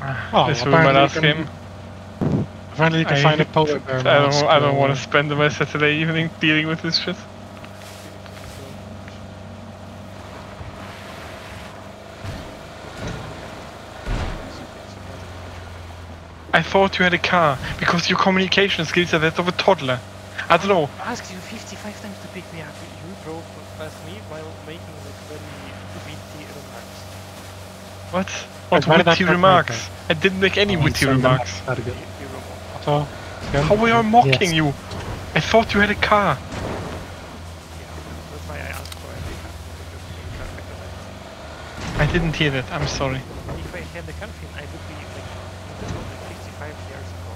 Ah, oh, this will be my apparently last you can- game. Apparently you can I- find a polar bear I don't. I don't want to spend my Saturday evening dealing with this shit. I thought you had a car because your communication skills are that of a toddler. I don't know. I asked you 55 times to pick me up. You drove past me while making like very witty remarks. What? What did witty put my remarks? I didn't make any Oh, witty remarks. at target. You, you were Otto, again? How were I mocking Yes. you? I thought you had a car. Yeah, that's why I asked for a car. because I couldn't- I didn't hear that. I'm sorry. If I had the confidence, I would be like in the road like 55 years ago.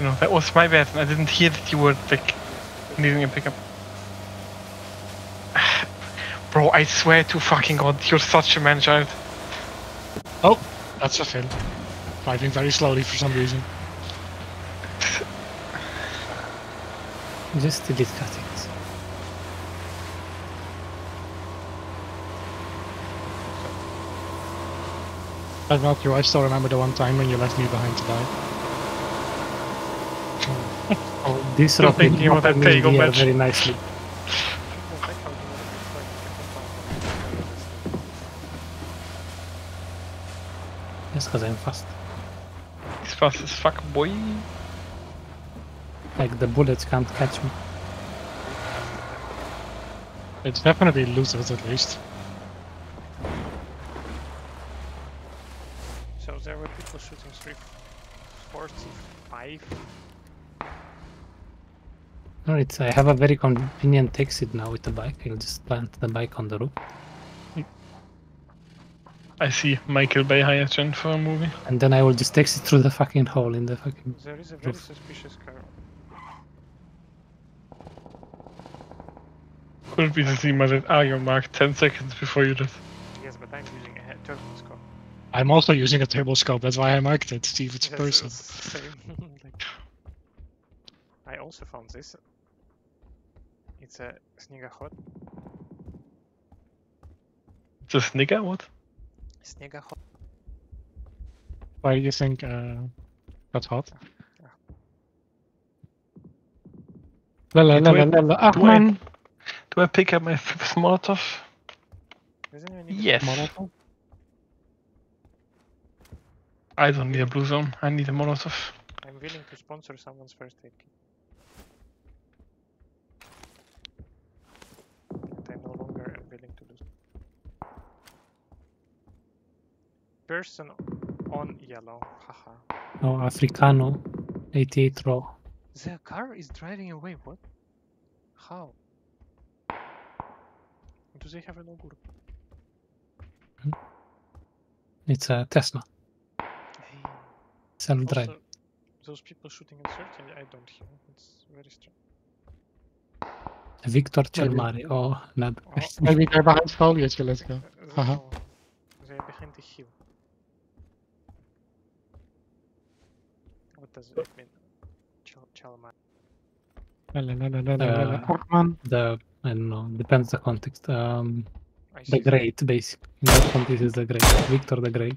You know, that was my bad. and I didn't hear that you were like needing a pickup. Bro, I swear to fucking god, you're such a man child. Oh, that's a Finn. Driving very slowly for some reason. Just delete cuttings. But Matthew, I still remember the one time when you left me behind to die. Oh, this Still rock will thinking about because I'm fast. He's fast as fuck, boy. Like the bullets can't catch me. It's definitely losers at least. So there were people shooting 345. No, it's I have a very convenient exit now with the bike. I'll just plant the bike on the roof, I see Michael Bay hired Jen for a movie. and then I will just text it through the fucking hole in the fucking. There is a very Roof. suspicious car. Could it be the theme that Argo mark 10 seconds before you did? Yes, but I'm using a he- turbo scope. I'm also using a turbo scope, that's why I marked it, Steve, it's a Yes, person. it's the same. like, I also found this. It's a Snegahot. It's a snigger? What? Snegahot. Why do you think uh, that's hot? La la la la la la. Ah, do I- Do I pick up my fifth Molotov? Doesn't even need a Yes. Molotov? I don't need a blue zone. I need a Molotov. I'm willing to sponsor someone's first aid kit. Person on yellow, haha. Oh, Africano, 88 row. The car is driving away, what? How? Do they have a logo? It's a Tesla, Hey. self-drive. Also, those people shooting at 30, I don't hear. It's very strange. Victor Celmari. Oh, not. Oh, Maybe they're behind foliage, let's go. uh, Haha. they're behind the hill. What does it mean? Chal Chalma. La la la la la la la. Uh, Ah, the I don't know. Depends on the context. Um, the. Great, basically. In that context, is the Great. Victor the Great.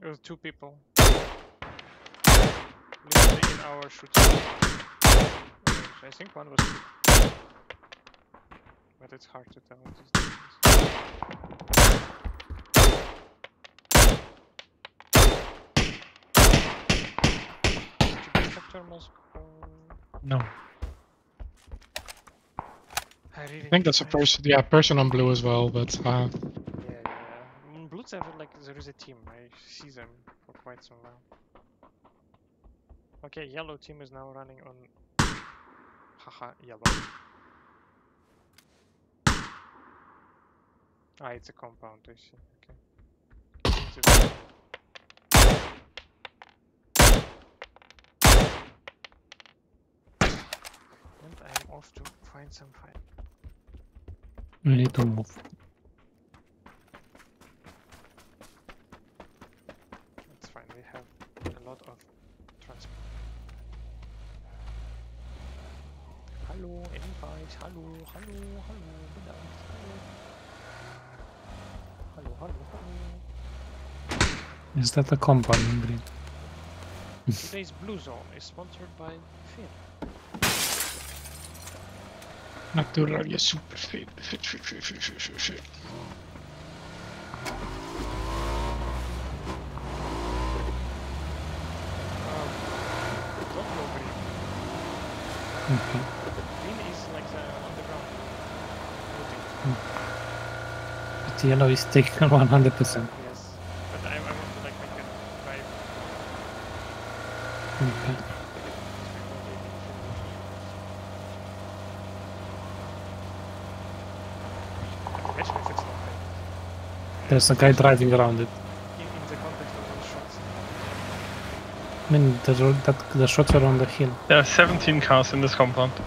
There was two people. Literally in our shooting. range. I think one was. But it's hard to tell. these days. Did you pick up thermals? No. I really I think that's a person, yeah, person on blue as well, but uh, Yeah, yeah, yeah. Mm, Blue Devil, like, there is a team. I see them for quite some while. Okay, yellow team is now running on. Haha, yellow. Ah, it's a compound, I see. Okay. Into the- And I'm off to find some fight. We need to move. It's fine, we have a lot of transport. Hallo, invite, hallo, hallo, hallo, bedankt, hallo. Hallo, hallo, hallo. Is that a compound in green? Today's Blue Zone is sponsored by Finn. Naturally super fit. Fit, fit, fit, fit, fit, fit, fit. Green. Is like the underground looting. But yellow is taken 100%. Yes. But I, I want to like make a drive. Okay. Imagine if it's not there. There's a guy driving around it. In, in the context of those shots. I mean, the, that, the shots are on the hill. There are 17 cars in this compound. Yeah.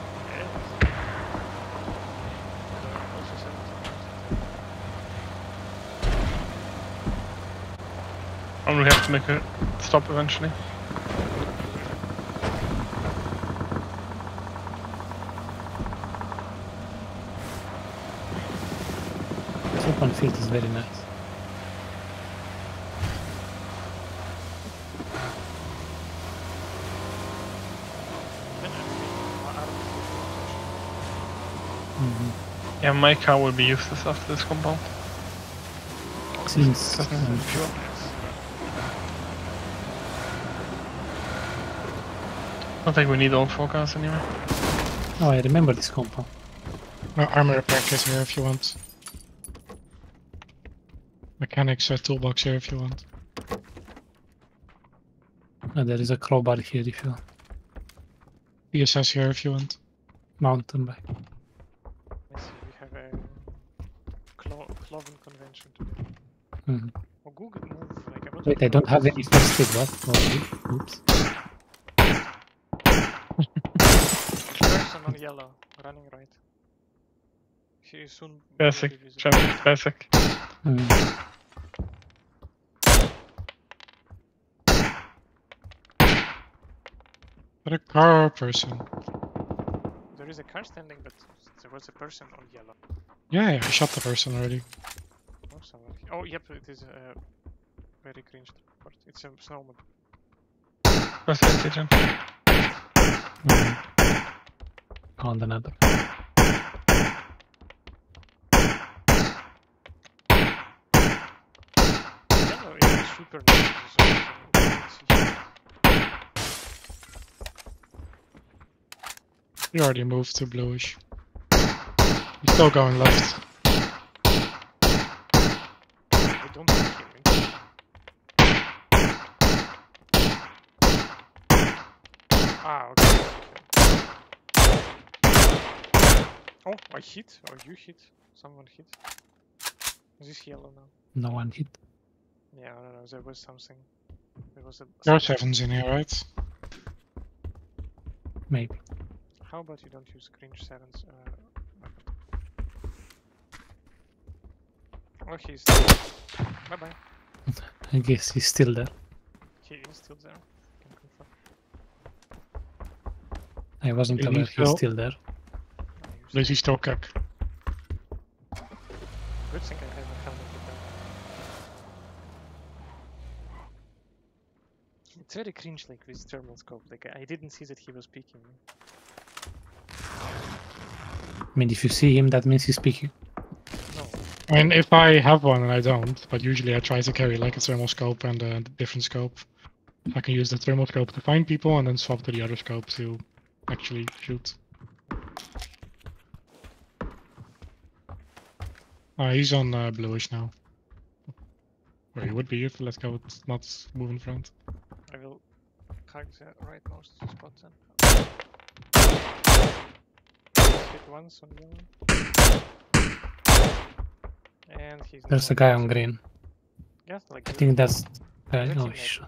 There are also 17 cars. And we have to make a stop eventually. This open field is very nice. Then I'm thinking, what are the Mhm. Yeah, my car will be useless after this compound. Since Doesn't um, fuel. Think we need all four cars anyway. oh, I remember this compound. No, armor repair kit here if you want. Mechanics uh, toolbox here if you want. Oh, there is a crowbar here if you want. VSS here if you want. Mountain bike. Let's see, we have a Clo Cloven convention today. Mhm. Oh, Google move, like I want Wait, I don't have any first aid, what? Oh, oops. person on yellow, running right. He is soon Basic, be visible. Champions basic. Mm. But a car person. There is a car standing, but there was a person on yellow. Yeah, yeah, I shot the person already. Oh, someone. Oh, yep, it is a very cringe report. It's a snowman. Where's the agent? Mhm. Found another. Yellow is super nice. So it's yellow. He already moved to bluish. He's still going left. I don't see him. Ah, okay. Oh, I hit. Oh, you hit. Someone hit. Is this yellow now? No one hit. Yeah, I don't know. There was something. There was a. There are sevens in here, right? Maybe. How about you don't use cringe sevens? Uh, oh, he's. Bye bye. I guess he's still there. He is still there. Can confirm. I wasn't Is he aware he's still- still there. I used Does he still cook? Good thing I have a helmet with that. It's very cringe like with thermal scope. Like I didn't see that he was peeking. I mean, if you see him, that means he's speaking. No. I mean, if I have one and I don't, but usually I try to carry like a thermal scope and a different scope. I can use the thermal scope to find people and then swap to the other scope to actually shoot. Ah, he's on uh, bluish now. Where he would be if Let's Go not move in front. I will hug the rightmost spot then. Hit once on yellow. And he's There's a guy on green. Yeah, like I you- think that's. Uh, That's oh, him, shit.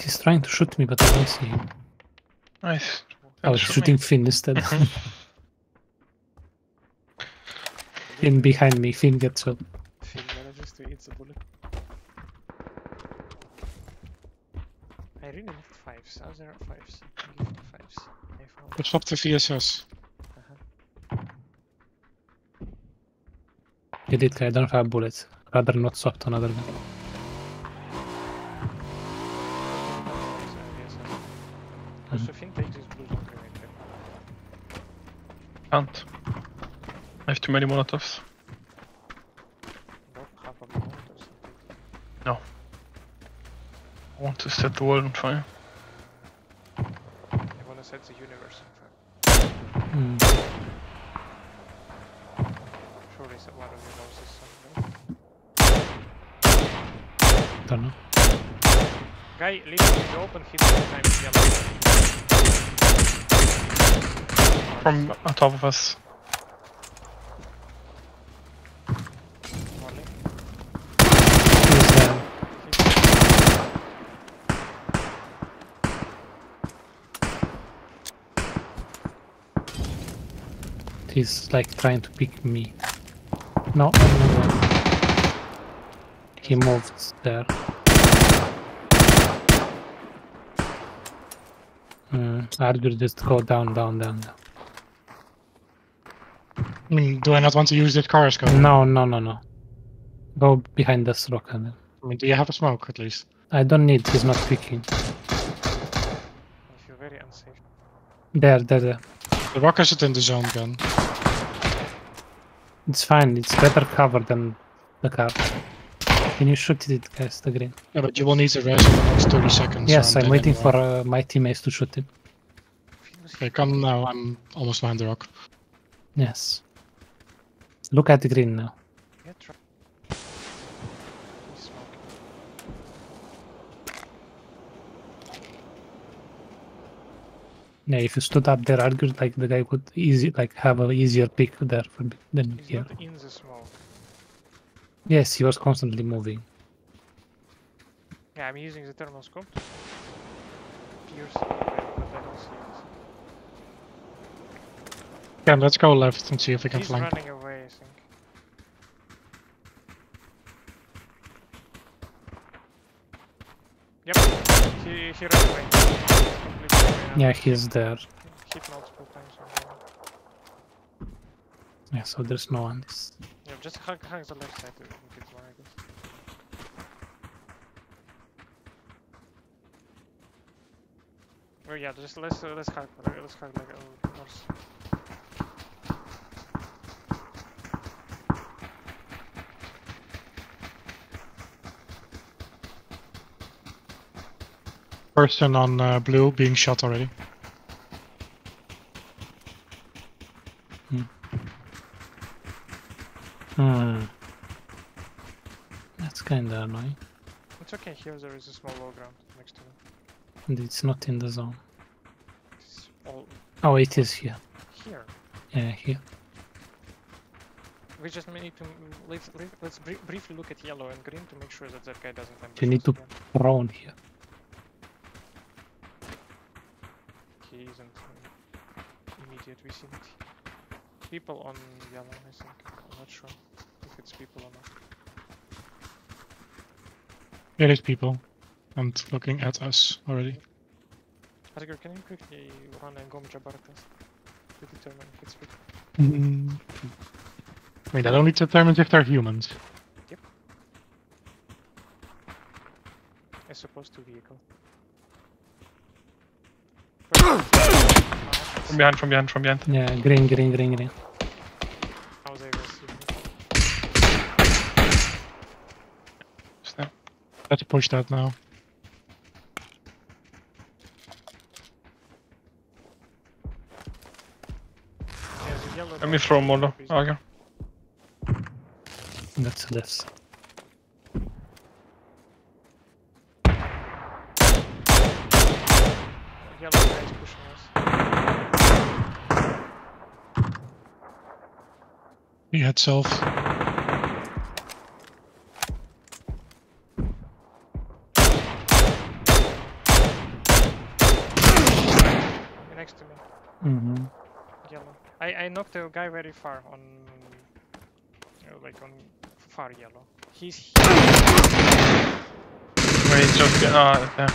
He's trying to shoot me, but I don't see him. Nice. I was Shoot me. shooting Finn instead. Finn behind me, Finn gets up. Finn manages to eat the bullet. I really need fives. Are there fives? Give me fives. I. The VSS. Uh-huh. You did, I don't have bullets. Rather not swap to another then. Can't. I have too many Molotovs. No. I want to set the world on fire. I wanna set the universe on fire. Hmm. Surely so one of you knows this something. Don't know. Guy leaving is open, hit three times yellow. From on top of us. Volley. He's, he's like trying to pick me. No, no, no, no. He moved there. Hmm. Argure just go down, down, down, down. I mean, do I not want to use that car scope? No, no, no, no. Go behind this rock and then. I mean, do you have a smoke at least? I don't need, he's not picking. I feel very unsafe. There, there, there. The rock isn't in the zone gun. It's fine, it's better cover than the car. Can you shoot it, guys, the green? Yeah, but you will need to rest in the next 30 seconds. Yes, so I'm dead waiting for uh, my teammates to shoot was Okay, come now. I'm almost behind the rock. Yes. Look at the green now. Yeah, try. He's smoking. Yeah, if you stood up there, I argued like the guy could easy like have an easier pick there for than He's here. not in the smoke. Yes, he was constantly moving. Yeah, I'm using the thermal scope to pierce but I don't see it. Yeah, let's go left and see if we can He's flank. running away, I think. Yep, he, he ran away. He's completely away now. Yeah, he's there. Hit multiple times on the. Yeah, so there's no one. Yeah, just hug, hug the left side if it's one, I guess. Oh yeah, just let's uh, let's hug, uh, let's hug like uh, north. Person on uh, blue being shot already. Hmm. That's kinda annoying. It's okay. Here there is a small low ground next to them. And it's not in the zone. It's all Oh, it is here. here. Yeah, here. We just need to mm, let's let's, let's briefly look at yellow and green to make sure that that guy doesn't ambush You need to again. Prone here. He isn't in immediate vicinity. People on yellow, I think. I'm not sure if it's people or not. Is people. And looking at us already. Asger, can you quickly run a Gom Jabbar test to determine if it's people? Mm. I mean, that only determines if they're humans. Yep. As opposed to vehicle. Ah, From behind, from behind, from behind. Yeah, green, green, green, green. How see me. Just there. Let's push that now. Yeah, the yellow Let me throw Molo. Okay. That's the left side. Yellow guy is pushing us. He had self. Next to me. Mm-hmm. Yellow. I, I knocked a guy very far on, uh, like on far yellow. He's here. Wait, just get. Ah, there.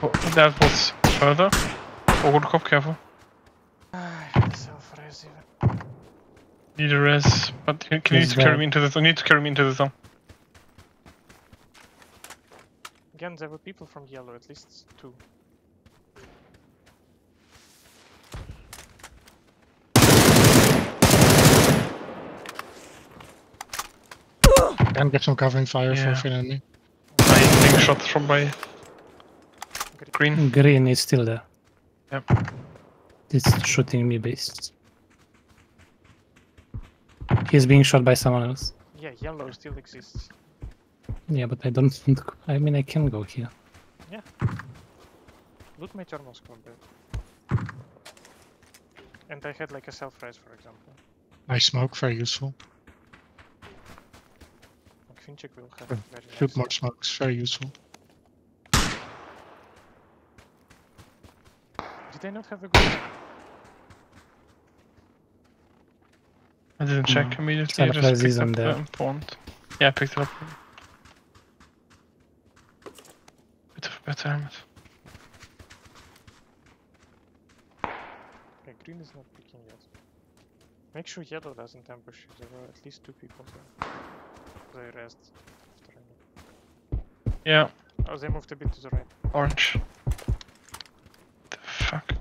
Oh, that was further. Oh, good cop, careful. Ah, I have self-res even. Need a res, but you can you need to carry me into the zone. Need to carry me into the zone. Again, there were people from yellow, at least two. Can get some covering fire Yeah. for an enemy. I being shot from my green. Green is still there. Yep. It's shooting me based. He's being shot by someone else. Yeah, yellow still exists. Yeah, but I don't want to. go- I mean, I can go here. Yeah. Loot my thermal scope bit. And I had like a self-res, for example. Nice smoke, very useful. Like Finchik will have very Shoot nice. more smokes, very useful. Did I not have a good I didn't hmm. check No. immediately. I just picked isn't up there. the point. Yeah, I picked it up. Bit of a better helmet. Okay, green is not picking yet. Make sure yellow doesn't ambush you. There were at least two people there. They rest. After I know. Yeah, Oh, they moved a bit to the right. orange. The fuck?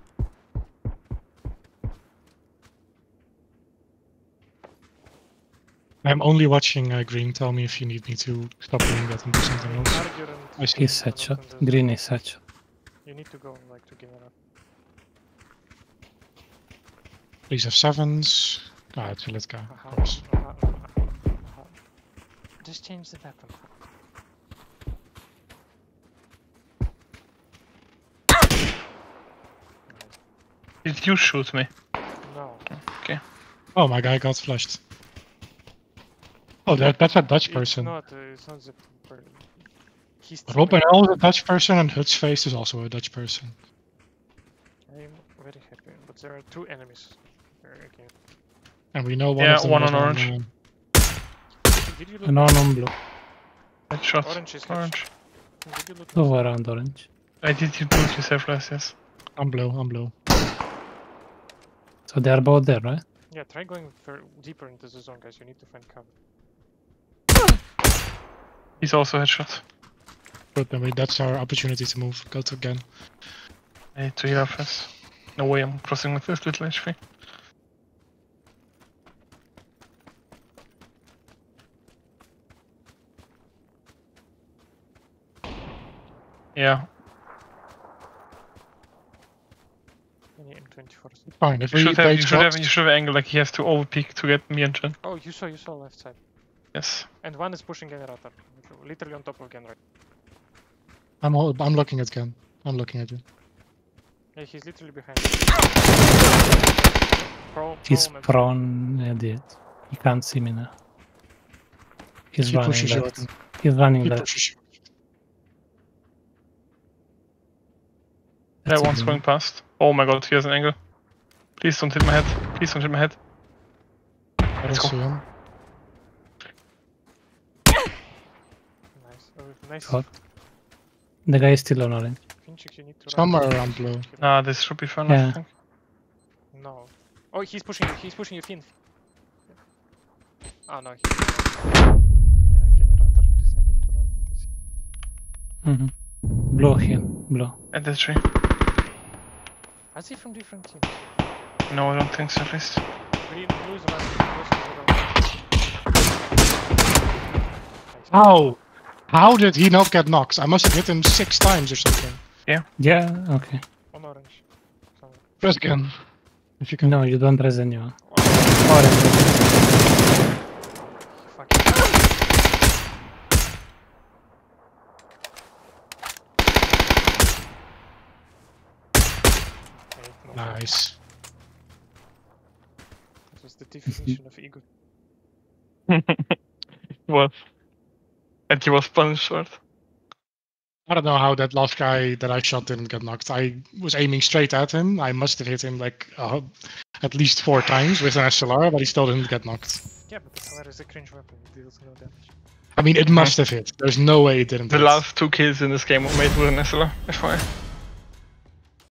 I'm only watching uh, green. Tell me if you need me to stop doing that and do something else. Argure and I see. He's are not headshot. Green is headshot. You need to go like to general. Please have sevens. Ah, it's a lit guy, Aha, of course. aha, aha, aha. Just change the weapon. Did you shoot me? No. Okay. Oh, my guy got flushed. Oh, that, that's a Dutch It's person. not, uh, it's not the He's Robin. L is a Dutch person and Hut's face is also a Dutch person. I'm very happy, but there are two enemies. there again. And we know one Yeah, of them one was on orange. um, Did you look No, no, blue. Headshot. Orange is. Orange. Did you look Go around orange. I did you do it yourself last, yes. I'm blue, I'm blue. So they are both there, right? Yeah, try going deeper into the zone, guys. You need to find cover. He's also headshot. But then we, that's our opportunity to move. Go to again. I need to heal up first. No way I'm crossing with this little HP. Yeah, Fine, if you we should have play you should have you should have angle like he has to overpeak to get me and Jen. Oh, you saw, you saw left side. Yes. And one is pushing generator. Literally on top of generator. I'm all, I'm looking at Ken. I'm looking at you. Yeah, he's literally behind. Pro, He's prone and- prone, idiot. He can't see me now. He's He running pushes you. left. He's running He left. pushes you. That That's a one's going past. Oh my god, he has an angle. Please don't hit my head. Please don't hit my head. I don't Let's go. see him. Nice. Nice. Shot. The guy is still on orange. Finchik, you need to run. Somewhere around blue. Ah, this should be fun, I Yeah. think. No. Oh, he's pushing you. He's pushing you, Finn. Oh no. He... Yeah, generator decided to run. This- Mm-hmm. Blue here. Blue. At the tree. Are they from different teams? No, I don't think so, at least. Green, blue running. Blue running. Nice. How? How did he not get knocked? I must have hit him six times or something. Yeah, Yeah, okay. On orange. Somewhere. Press again. If you can. No, you don't raise anyone. Orange. it. Nice. That was the definition of ego. What? And he was punished for it. I don't know how that last guy that I shot didn't get knocked. I was aiming straight at him. I must have hit him like uh, at least four times with an SLR, but he still didn't get knocked. Yeah, but the SLR is a cringe weapon. It deals no damage. I mean, it must have hit. There's no way it didn't The hit. last two kills in this game were made with an SLR, FYI.